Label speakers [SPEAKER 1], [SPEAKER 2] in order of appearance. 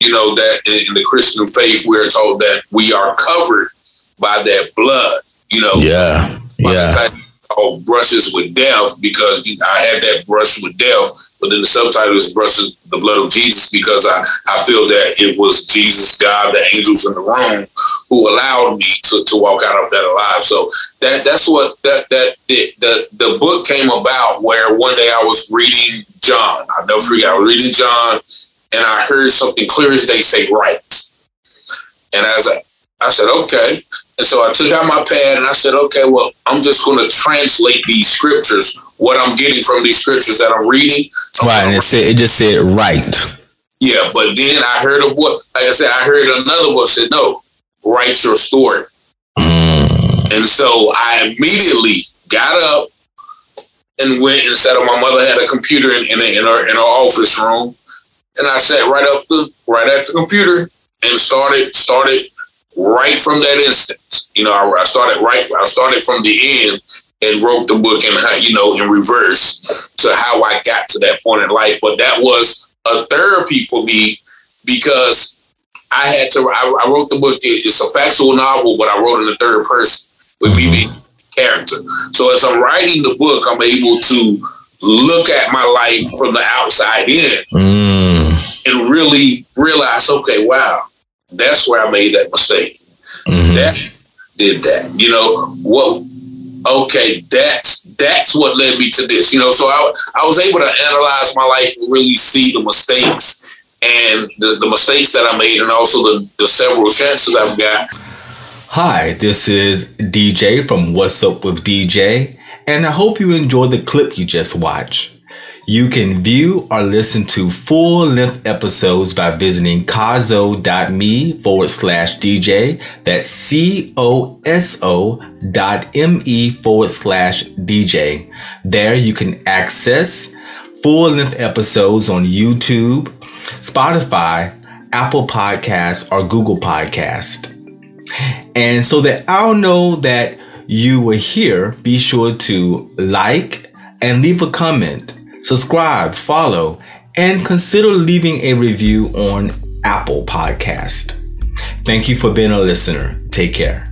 [SPEAKER 1] you know, that in the Christian faith, we're told that we are covered by that blood, you know.
[SPEAKER 2] Yeah. Yeah.
[SPEAKER 1] Oh, brushes with death because I had that brush with death, but then the subtitle is brushes the blood of Jesus because I, I feel that it was Jesus, God, the angels in the room who allowed me to, to walk out of that alive. So that that's what that that the, the the book came about where one day I was reading John. I never forget I was reading John and I heard something clear as day say right. And as I, I said, okay. And so I took out my pad and I said, okay, well, I'm just going to translate these scriptures, what I'm getting from these scriptures that I'm reading.
[SPEAKER 2] Right. And it said, it just said right.
[SPEAKER 1] Yeah. But then I heard of what, like I said, I heard another one said, no, write your story. Mm. And so I immediately got up and went and sat on my mother had a computer in, in, in, her, in her office room and I sat right up the right at the computer and started started right from that instance. You know, I, I started right. I started from the end and wrote the book in you know in reverse to how I got to that point in life. But that was a therapy for me because I had to. I, I wrote the book. It's a factual novel, but I wrote in the third person with me being character. So as I'm writing the book, I'm able to look at my life from the outside in mm. And really realize, okay, wow, that's where I made that mistake. Mm-hmm. That did that. You know what? Okay, that's that's what led me to this. You know, so I I was able to analyze my life and really see the mistakes and the, the mistakes that I made, and also the, the several chances I've got.
[SPEAKER 2] Hi, this is DJ from What's Up with DJ and I hope you enjoyed the clip you just watched. You can view or listen to full length episodes by visiting coso.me forward slash DJ. That's C O S O dot M E forward slash DJ. There you can access full length episodes on YouTube, Spotify, Apple Podcasts, or Google Podcast. And so that I'll know that you were here, be sure to like and leave a comment, subscribe, follow, and consider leaving a review on Apple Podcast. Thank you for being a listener. Take care.